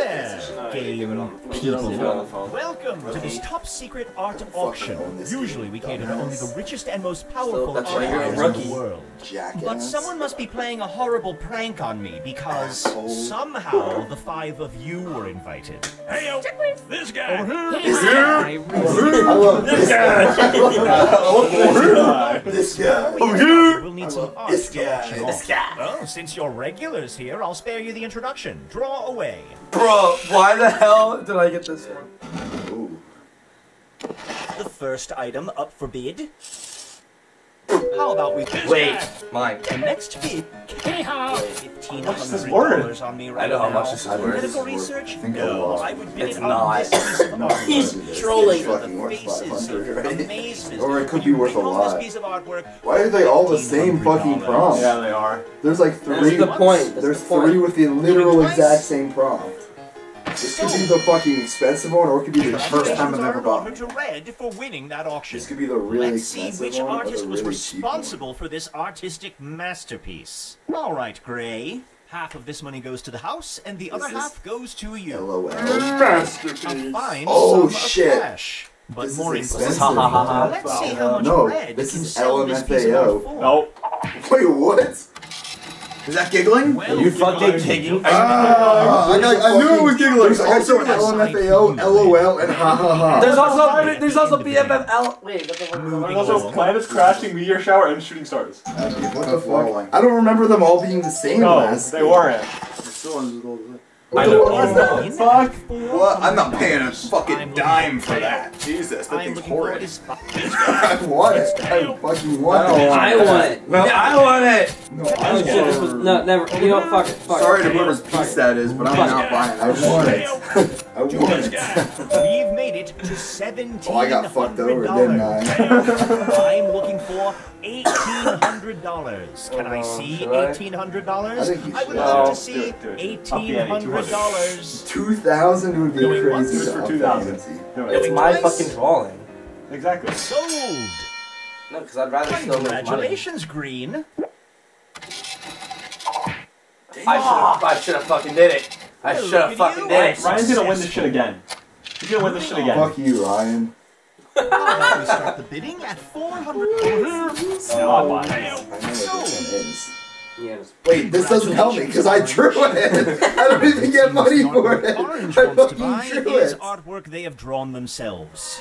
there, game people. Welcome to this top secret art auction. Usually we cater to only the richest and most powerful that's why you're a artists in the world. Jackass. But someone must be playing a horrible prank on me because Asshole. somehow the five of you were invited. Hey yo, this guy. I love this guy. this guy. We'll need some art this to guy. This off. Well, since you're regulars here, I'll spare you the introduction. Draw away. Bro, why the hell did I get this one? Ooh. The first item up for bid. How about we Wait, mine. The next bid. Fifteen much is this hundred word? dollars on me right I know how now. much this is I don't worth. Medical This is worth- research? I think I No. I would bid It's it on not. this piece of No, artwork. He's trolling. It's fucking worth Faces of amazement. Or it could be worth a bring home this lot. piece of artwork, Why are they all the same fucking $1,500. prompt? Yeah, they are. There's like three. That's three. the point. That's There's the point. three with the literal exact same prompt. This could be the fucking expensive one, or it could be the first time I've ever bought. order to Red for winning that auction. This could be the really Let's see which one, artist the was really responsible for this artistic masterpiece. All right, Gray. Half of this money goes to the house, and the other half goes to you. LOL. A fine Oh, sum shit. cash. But This more is importantly, expensive. Let's see how much No, red this can is sell this piece of LMFAO. art for. Nope. Wait, what? Is that giggling? Well, You fucking taking. Ah, I, got, I knew it was giggling. There's also an LMFAO, LOL, and ha ha ha. There's also there's also BFFL. Wait, what the fuck? Moving There's also planets crashing, meteor shower, and shooting stars. What the fuck? I don't remember them all being the same No, last. they weren't. What I the know. fuck? Oh, fuck. What? I'm not paying a I'm fucking dime for for that. Jesus, that I'm thing's horrid. I want it. I fucking want it. I want it. No, I want it. No, I Oh, want shit, this was, it. no, never. You know, fuck it. Fuck Sorry it. to whoever's Fuck piece that is, but I'm not buying I want it. I want it. We've made it to seventeen Oh, I got fucked over, didn't I? I'm looking for eighteen hundred dollars. Can I Oh, see eighteen hundred dollars? I I would love No, to oh, see it, do it. Up the eighteen ante, hundred dollars. Two thousand would be No, crazy. Do it to for 2,000. the It's it. my Twice? fucking drawing. Exactly. Sold. No, because I'd rather still make money. Congratulations, Green. I should have. I should have fucking did it. I should have fucking you. did it. Ryan's gonna win this shit again. He's gonna win this shit again. Fuck you, Ryan. How about we start the bidding at four hundred dollars? Not mine. I know what this one is. Yes. Wait, this doesn't help me because I drew it. I don't even get money for it. Orange I wants to buy fucking drew is it. artwork they have drawn themselves.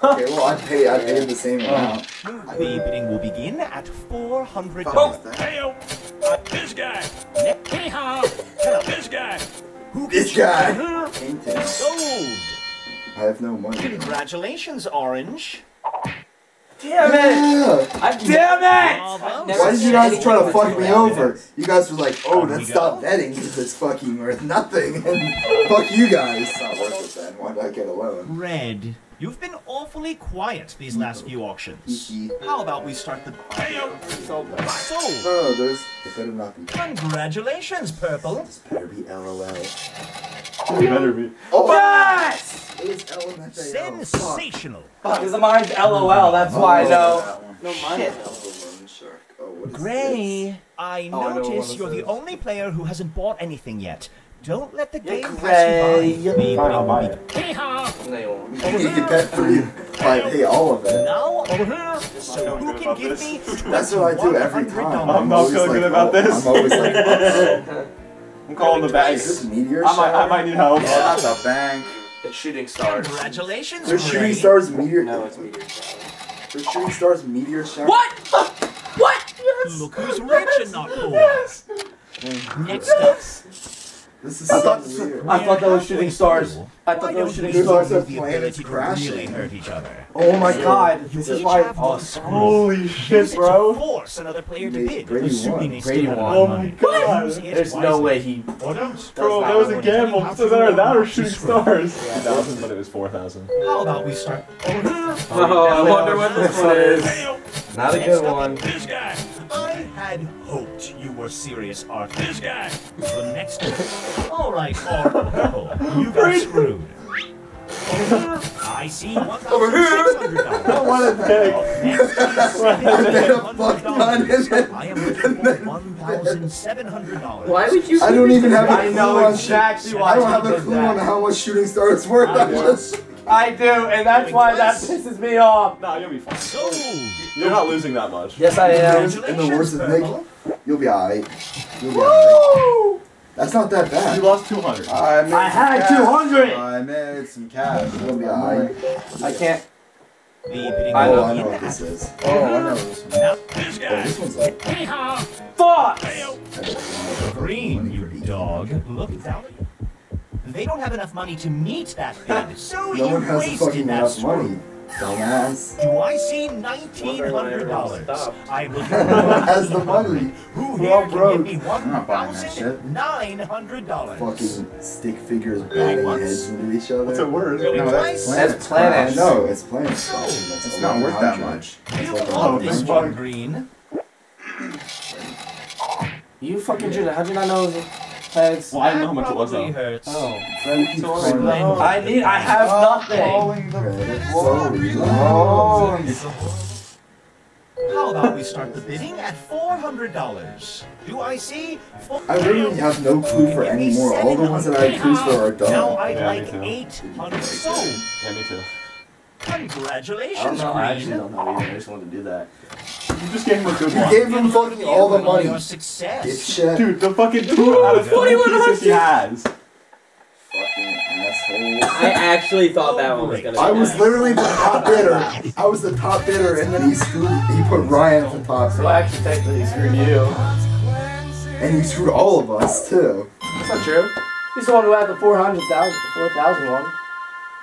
Okay, well I pay. I paid the same uh, amount. The bidding will begin at four hundred Fuck dollars. Hey, this guy. Hey, ha. This guy. Who This guy. Painted. Sold. I have no money. Congratulations, Orange. Damn it! Yeah. I, damn it! Why did you guys try to fuck me hours. over? You guys were like, oh, On let's stop betting because it's fucking worth nothing. And fuck you guys. It's not worth it then. Why did I get a loan? Red, you've been awfully quiet these last few auctions. Mm-hmm. How about we start the Sold. Oh, there's. It better not be. Congratulations, Purple. This better be LOL. It better be. Oh, Yes! Sensational. Fuck, because mine's LOL, that's why oh. I know. No, mine Shit. is Oh, Gray, I Oh, I know what notice this you're the is. only player who hasn't bought anything yet. Don't let the game pass you by. Maybe Fine, I'll buy it'll it. be- Hey-ha. You won't. this? You can bet three. Like, hey, all of it. Now over here. So who can about give this. me That's what I do every $2,100? time. I'm not always feeling like, good oh, about oh, this. I'm always like, uh-oh. I'm calling the Is this meteor I might, I might need help. Yeah, that's a bank. It's shooting stars. Congratulations, There's Gray. shooting stars meteor. No, it's meteor shower. There's shooting stars meteor shower. What? What? Look who's rich and not poor. Next up, This is I so thought, weird. I thought that was shooting stars. I why thought that was shooting we There's stars. also use the planets ability to crashing. really hurt each other? Oh my god, You this is each why. have Oh, one screw. Holy Use shit, it to bro. force another player to bid, Brady assuming won. they still Brady have won. Oh my god. Use There's no way he. Or don't. Bro, that was a gamble. It doesn't that or shooting stars. 2,000, but it was 4,000. How about we start? Oh, I wonder what this one is. Not a good one. I had hoped you were serious, Art. This guy. The next. All right, Art Purple. You got screwed. I I see $1,600. What a dick. I bet a fuck ton and then I am looking for $1,700. Why would you? I don't even have a I clue know on exactly why I don't have a clue that. on how much shooting star is worth. I just I do, and that's why that pisses me off. Nah, you'll be fine. Sold. You're not losing that much. Yes, I am. and the worst is Nick. You'll be alright. You'll be alright. That's not that bad. You lost 200. I, made I some had cash. 200. I made some cash. You'll be alright. I can't. Oh, the I Oh, know. I know what this is. Oh, I know this one. Now, this Oh, this one's like. Fuck! Green, you dog. Look at you. They don't have enough money to meet that bid, so No you one has wasted that money. Dumbass. Do I see nineteen hundred dollars? I'm looking No has the money. Who We're here all can broke. give me one I'm not buying that thousand nine hundred dollars? Fucking stick figures banging heads into each other. What's a word? No, that's twice? planet. That's planets. No, it's planet stuff. That's It's not worth that much. That's You like love this one, Green. You fucking Judah, how'd you not know it? Well, I didn't know how much it was Probably though. hurts. Oh. Friend keeps So calling it. I need. I have nothing. Calling the Credit Loans. so loans. How about we start the bidding at four hundred dollars? Do I see? I literally have no clue for any more. All the ones that I have clues for are Now done. I'd Yeah, me like too. eight hundred. So, Yeah, me too. congratulations, I don't know. I actually don't know either. I just wanted to do that. You just gave him a good You one. gave him fucking all the money. Your success. Dipshit. Dude, the fucking two out of three pieces he has. Fucking asshole. I actually thought that one was gonna. I be was nice. literally the top bidder. I was the top bidder, and then he screwed. He put Ryan at the top, So I actually, technically, screwed you. and he screwed all of us too. That's not true. He's the one who had the 400,000, 4,000 one.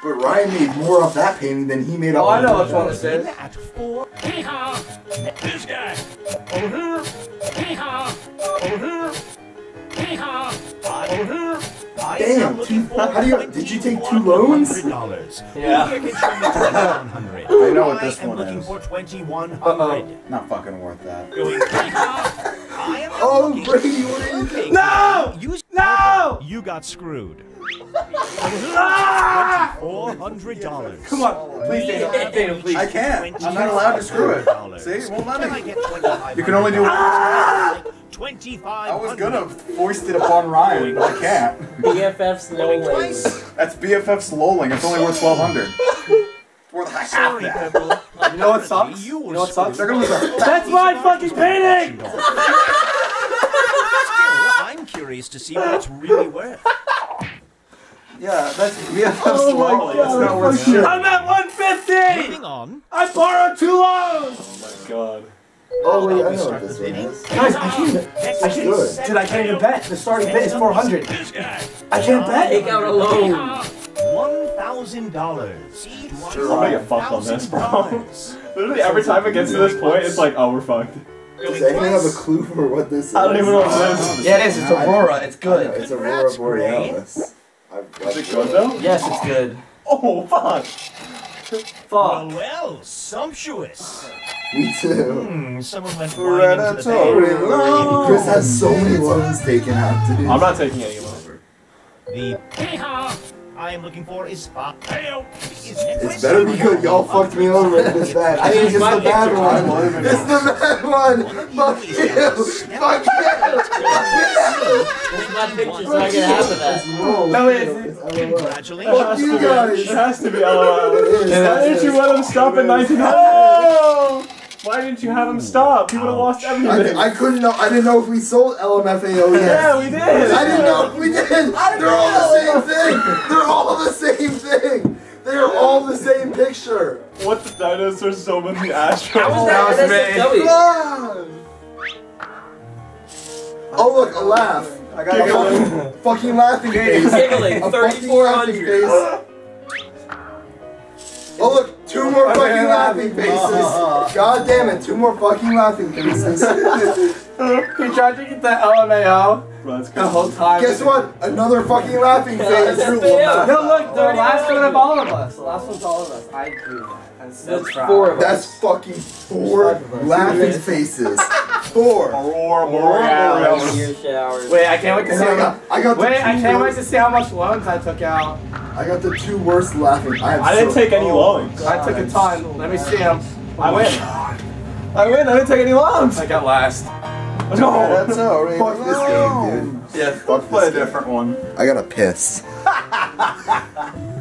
But Ryan made more off that painting than he made Oh, off. I of know the which one others. this is. At four. This guy. Over here. Over here. Over here. Damn, two- how do you- did you take two loans? $2,100. Yeah. Who here can show me 2100 I know what this I am one is. for 2100 Not fucking worth that. Going. I am Oh, Brady, what are you doing? No! No! You got screwed. Four hundred dollars. Come on, please, Daniel, Daniel, please. I can't. I'm not allowed to screw it. See, it won't let me. You can only do one. Twenty-five. I was gonna foist it upon Ryan, but I can't. BFF's Going low twice. That's BFF's lolling. It's only worth 1200 Worth half Sorry, that. Purple. You know what sucks? You You know what sucks? They're gonna lose That's my fucking painting! Still, I'm curious to see what it's really worth. Yeah, that's BFF's Oh my lolling. It's God, not worth shit. I'm at 150! Moving on. I borrowed two loans! Oh my god. Oh wait, I know what this one is. Guys, I can't. I can't. Dude, I can't even bet. The starting bid is 400. I can't bet. Take out a loan. One thousand dollars. I'll make it fucked on this, bro. Literally every time it gets to this point, it's like, oh, we're fucked. Does anyone have a clue for what this is? I don't even know what this is. Yeah, it is. It's Aurora. It's good. It's Aurora Congrats, Borealis. I've got Is it good though? Yes, it's good. Oh, fuck. Well, Fuck. well, sumptuous. Me too. Hmm, someone went flying into the Predatory Chris has so many loans taken out, dude. I'm not taking any loans. The I am looking for is five. It's better be good. Y'all fucked me over with this bad. I think it's the bad one. It's the bad one. Fuck you. Fuck you. It's my picture, so I get half of that. No, No, it's Congratulations. Fuck you guys. It has to be LOL. Why didn't you let him stop at 1900? Why didn't you have him stop? He would have lost I, everything. I couldn't know. I didn't know if we sold LMFAO yet. Yeah, we did. I didn't know if we did. They're all the same thing. They're all the same thing. They are all the same picture. What the dinosaurs so many astros? How was that was SFW? Ah. Oh look, a laugh. I gotta go. fucking, fucking laughing face. Giggling, A fucking laughing 3,400. face. Oh look, two more fucking laughing faces. God damn it, two more fucking laughing faces. He tried to get the LMAO Let's the whole time. Guess what? Another fucking laughing face. Yeah. No, look, the last one of all of us. The last one's all of us. I do that. I'm so That's four of us. That's fucking four laughing faces. Four. Aurora Borealis. Meteor showers. Wait, I can't wait to see. I How got, I got much, wait, I can't wait to see how much loans I took out. I got the two worst laughing. I, I didn't so- take any oh, loans. I took a ton. Let me see them. Oh I win. I win. I didn't take any loans. I got last. Let's go. That's alright. Fuck this game, dude. Yeah, Fuck play a this game. different one. I gotta piss.